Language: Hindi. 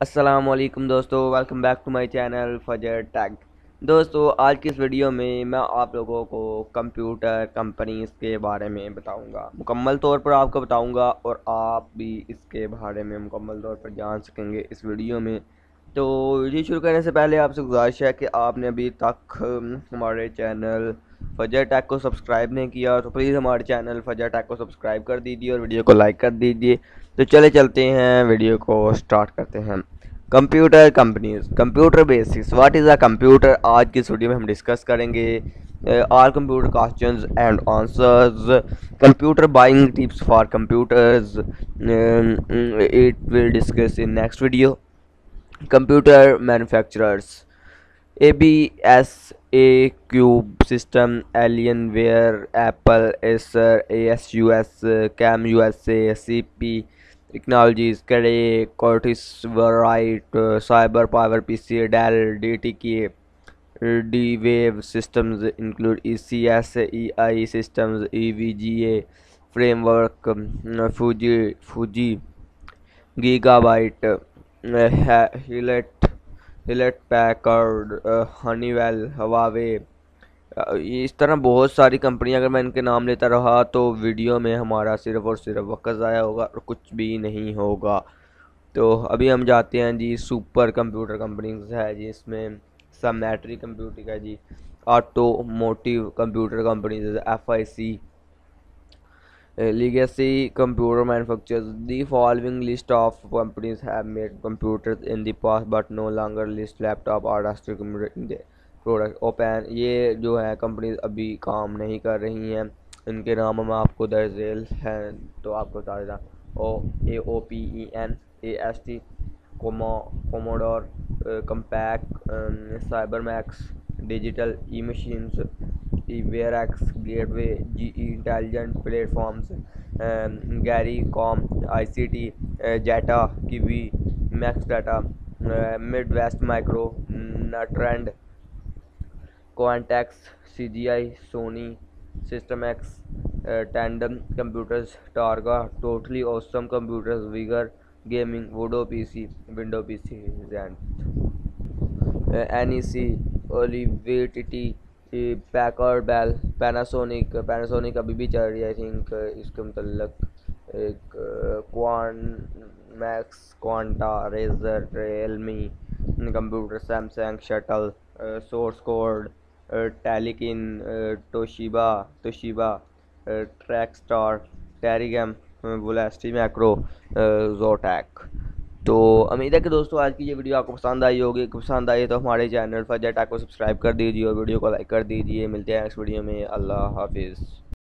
असलम दोस्तों welcome back to my channel Fajar tag दोस्तों, आज की इस वीडियो में मैं आप लोगों को कंप्यूटर कंपनीज़ के बारे में बताऊँगा। मुकम्मल तौर पर आपको बताऊँगा और आप भी इसके बारे में मुकम्मल तौर पर जान सकेंगे इस वीडियो में। तो वीडियो शुरू करने से पहले आपसे गुजारिश है कि आपने अभी तक हमारे चैनल फजर टैग को सब्सक्राइब नहीं किया तो प्लीज़ हमारे चैनल फजर टैग को सब्सक्राइब कर दीजिए और वीडियो को लाइक कर दीजिए। तो चले चलते हैं वीडियो को स्टार्ट करते हैं। Computer companies computer basics what is a computer आज की वीडियो में हम डिस्कस करेंगे all computer questions and answers computer buying tips for computers it will discuss in next video computer manufacturers A B S A cube system Alienware Apple Acer A S U S cam U S A C P technologies कड़े कोटिस वराइट cyber power P C Dell D T K D wave system include E C S E I system E V G A Framework Fuji Fuji Gigabyte Hewlett Packard, uh, Honeywell, Huawei इस तरह बहुत सारी कंपनियाँ अगर मैं इनके नाम लेता रहा तो वीडियो में हमारा सिर्फ़ और सिर्फ़ वक्त ज़ाया होगा और कुछ भी नहीं होगा। तो अभी हम जाते हैं जी सुपर कंप्यूटर कंपनी है जी इसमें समैट्री कंप्यूटर है जी automotive computer companies F I C legacy computer manufacturers the following list of companies have made computers in the past but no longer list laptop or desktop computer in the product open ये जो है कंपनी अभी काम नहीं कर रही हैं इनके नाम मैं आपको दर्जेल हैं तो आपको बता देता O A O P E N A S T Como Commodore Compaq cyber max digital E machines X Gateway G intelligent platforms Gericom ICT Jetta Kiwi max data Midwest micro trend G I Sony system X Tandem computers Targa totally awesome computers Vigor gaming Voodoo P C window PC N E C Olivetti Olivetti, Packard Bell Panasonic Panasonic अभी भी चल रही है आई थिंक इसके मतलब एक Quanmax Quanta Razer Realme computer Samsung Shuttle source code Telikin Toshiba Toshiba track star टेरिगम बुलेस्टी मैक्रो जोटैक तो उम्मीद है कि दोस्तों आज की ये वीडियो आपको पसंद आई होगी। पसंद आई तो हमारे चैनल फजर टैक को सब्सक्राइब कर दीजिए और वीडियो को लाइक कर दीजिए। मिलते हैं नेक्स्ट वीडियो में। अल्लाह हाफिज़।